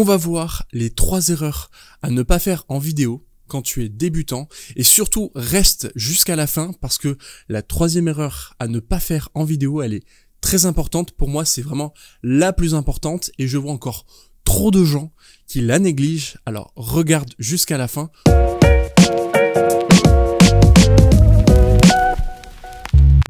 On va voir les trois erreurs à ne pas faire en vidéo quand tu es débutant et surtout reste jusqu'à la fin parce que la troisième erreur à ne pas faire en vidéo, elle est très importante. Pour moi, c'est vraiment la plus importante et je vois encore trop de gens qui la négligent. Alors regarde jusqu'à la fin.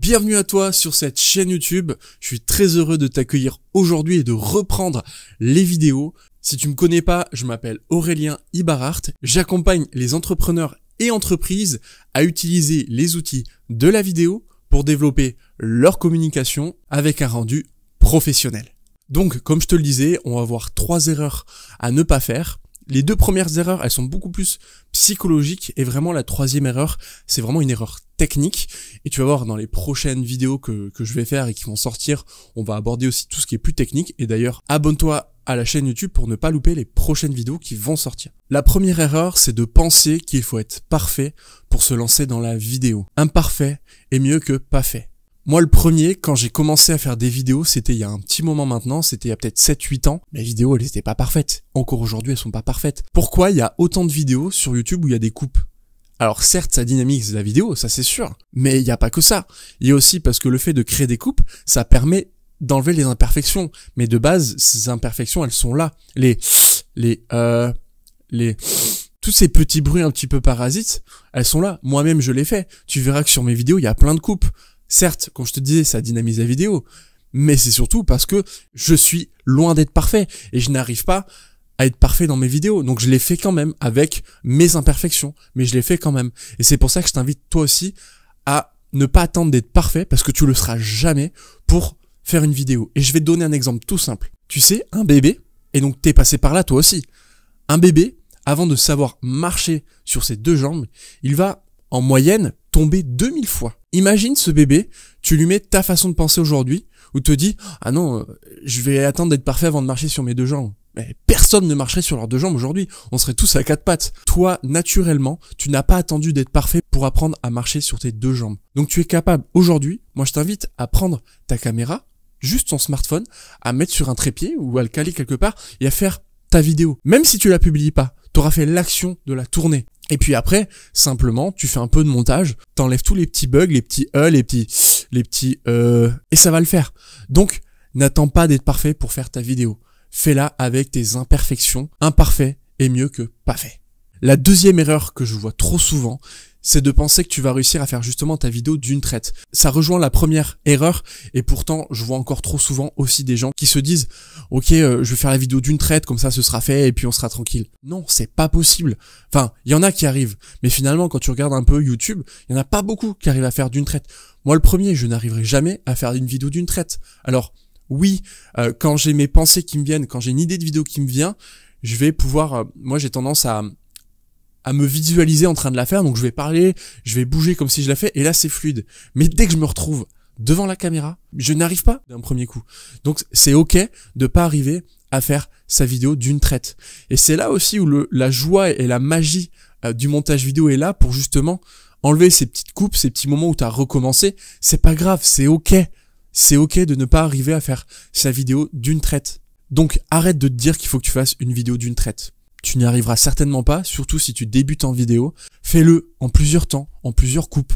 Bienvenue à toi sur cette chaîne YouTube. Je suis très heureux de t'accueillir aujourd'hui et de reprendre les vidéos. Si tu me connais pas, je m'appelle Aurélien Ibarart. J'accompagne les entrepreneurs et entreprises à utiliser les outils de la vidéo pour développer leur communication avec un rendu professionnel. Donc, comme je te le disais, on va voir trois erreurs à ne pas faire. Les deux premières erreurs, elles sont beaucoup plus psychologiques et vraiment la troisième erreur, c'est vraiment une erreur technique. Et tu vas voir dans les prochaines vidéos que, que je vais faire et qui vont sortir, on va aborder aussi tout ce qui est plus technique. Et d'ailleurs, abonne-toi à la chaîne YouTube pour ne pas louper les prochaines vidéos qui vont sortir. La première erreur, c'est de penser qu'il faut être parfait pour se lancer dans la vidéo. Imparfait est mieux que pas fait. Moi, le premier, quand j'ai commencé à faire des vidéos, c'était il y a un petit moment maintenant, c'était il y a peut-être 7-8 ans. Les vidéos, elles n'étaient pas parfaites. Encore aujourd'hui, elles sont pas parfaites. Pourquoi il y a autant de vidéos sur YouTube où il y a des coupes? Alors certes, ça dynamise la vidéo, ça c'est sûr, mais il n'y a pas que ça. Il y a aussi parce que le fait de créer des coupes, ça permet d'enlever les imperfections. Mais de base, ces imperfections, elles sont là. Les, les, euh, les, tous ces petits bruits un petit peu parasites, elles sont là. Moi-même, je les fais. Tu verras que sur mes vidéos, il y a plein de coupes. Certes, comme je te disais, ça dynamise la vidéo. Mais c'est surtout parce que je suis loin d'être parfait. Et je n'arrive pas à être parfait dans mes vidéos. Donc je les fais quand même avec mes imperfections. Mais je les fais quand même. Et c'est pour ça que je t'invite toi aussi à ne pas attendre d'être parfait parce que tu le seras jamais pour faire une vidéo. Et je vais te donner un exemple tout simple. Tu sais, un bébé, et donc t'es passé par là toi aussi, un bébé, avant de savoir marcher sur ses deux jambes, il va en moyenne tomber 2000 fois. Imagine ce bébé, tu lui mets ta façon de penser aujourd'hui, ou te dis, ah non, euh, je vais attendre d'être parfait avant de marcher sur mes deux jambes. Mais personne ne marcherait sur leurs deux jambes aujourd'hui. On serait tous à quatre pattes. Toi, naturellement, tu n'as pas attendu d'être parfait pour apprendre à marcher sur tes deux jambes. Donc tu es capable aujourd'hui, moi je t'invite à prendre ta caméra, juste ton smartphone, à mettre sur un trépied ou à le caler quelque part et à faire ta vidéo. Même si tu la publies pas, tu auras fait l'action de la tourner. Et puis après, simplement, tu fais un peu de montage, t'enlèves tous les petits bugs, les petits e, les petits, les petits euh, et ça va le faire. Donc, n'attends pas d'être parfait pour faire ta vidéo. Fais-la avec tes imperfections. Imparfait est mieux que pas fait. La deuxième erreur que je vois trop souvent, c'est de penser que tu vas réussir à faire justement ta vidéo d'une traite. Ça rejoint la première erreur et pourtant je vois encore trop souvent aussi des gens qui se disent ok euh, je vais faire la vidéo d'une traite comme ça ce sera fait et puis on sera tranquille. Non c'est pas possible. Enfin il y en a qui arrivent mais finalement quand tu regardes un peu YouTube il y en a pas beaucoup qui arrivent à faire d'une traite. Moi le premier je n'arriverai jamais à faire une vidéo d'une traite. Alors oui euh, quand j'ai mes pensées qui me viennent quand j'ai une idée de vidéo qui me vient je vais pouvoir euh, moi j'ai tendance à à me visualiser en train de la faire. Donc je vais parler, je vais bouger comme si je la fais, et là c'est fluide. Mais dès que je me retrouve devant la caméra, je n'arrive pas d'un premier coup. Donc c'est ok de pas arriver à faire sa vidéo d'une traite. Et c'est là aussi où la joie et la magie euh, du montage vidéo est là pour justement enlever ces petites coupes, ces petits moments où tu as recommencé. C'est pas grave, c'est ok. C'est ok de ne pas arriver à faire sa vidéo d'une traite. Donc arrête de te dire qu'il faut que tu fasses une vidéo d'une traite. Tu n'y arriveras certainement pas, surtout si tu débutes en vidéo. Fais-le en plusieurs temps, en plusieurs coupes,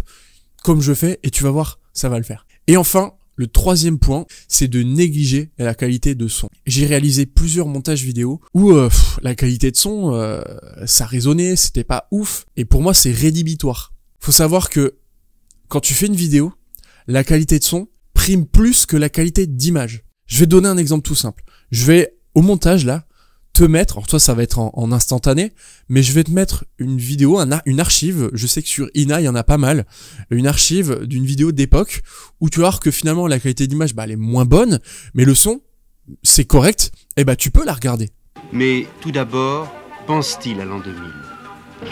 comme je fais, et tu vas voir, ça va le faire. Et enfin, le troisième point, c'est de négliger la qualité de son. J'ai réalisé plusieurs montages vidéo où euh, la qualité de son, euh, ça résonnait, c'était pas ouf, et pour moi c'est rédhibitoire. Faut savoir que quand tu fais une vidéo, la qualité de son prime plus que la qualité d'image. Je vais donner un exemple tout simple. Je vais au montage là, te mettre, alors toi ça va être en, instantané, mais je vais te mettre une vidéo, un, une archive, je sais que sur Ina il y en a pas mal, une archive d'une vidéo d'époque où tu vas voir que finalement la qualité d'image bah, elle est moins bonne, mais le son c'est correct, et bah tu peux la regarder. Mais tout d'abord, pense-t-il à l'an 2000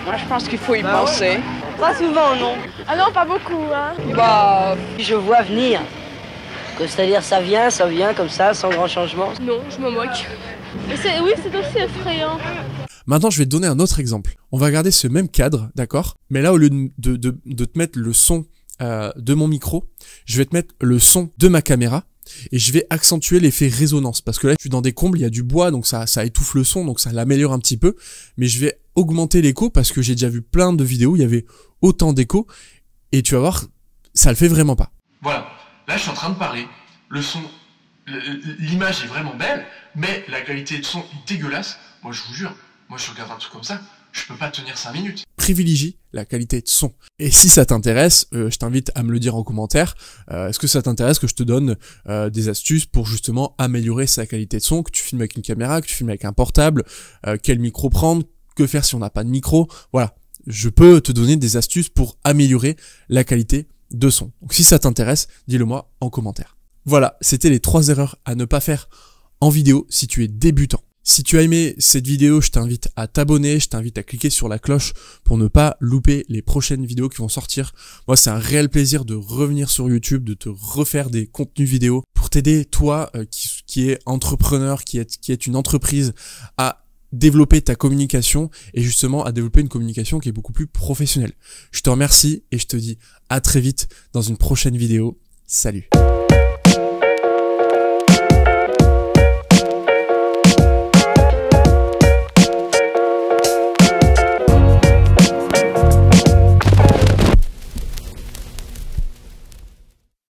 Moi je pense qu'il faut y penser. Pas souvent non. Ah non pas beaucoup hein. Bah je vois venir. C'est-à-dire ça vient, ça vient comme ça, sans grand changement. Non, je me moque. Oui, c'est aussi effrayant. Maintenant, je vais te donner un autre exemple. On va garder ce même cadre, d'accord? Mais là, au lieu de, de, de, te mettre le son euh, de mon micro, je vais te mettre le son de ma caméra. et je vais accentuer l'effet résonance parce que là je suis dans des combles, il y a du bois donc ça ça étouffe le son donc ça l'améliore un petit peu, mais je vais augmenter l'écho parce que j'ai déjà vu plein de vidéos où il y avait autant d'écho et tu vas voir ça le fait vraiment pas. Voilà, là je suis en train de parler, le son, l'image est vraiment belle, mais la qualité de son est dégueulasse. Moi je vous jure, moi je regarde un truc comme ça, je peux pas tenir 5 minutes. Privilégie la qualité de son. Et si ça t'intéresse, euh, je t'invite à me le dire en commentaire. Euh, est-ce que ça t'intéresse que je te donne euh, des astuces pour justement améliorer sa qualité de son, que tu filmes avec une caméra, que tu filmes avec un portable, quel micro prendre, que faire si on n'a pas de micro? Voilà, je peux te donner des astuces pour améliorer la qualité de son. Donc si ça t'intéresse, dis-le moi en commentaire. Voilà, c'était les trois erreurs à ne pas faire en vidéo si tu es débutant. Si tu as aimé cette vidéo, je t'invite à t'abonner, je t'invite à cliquer sur la cloche pour ne pas louper les prochaines vidéos qui vont sortir. Moi, c'est un réel plaisir de revenir sur YouTube, de te refaire des contenus vidéo pour t'aider, toi, euh, qui, est entrepreneur, qui est, qui est une entreprise, à développer ta communication et justement à développer une communication qui est beaucoup plus professionnelle. Je te remercie et je te dis à très vite dans une prochaine vidéo. Salut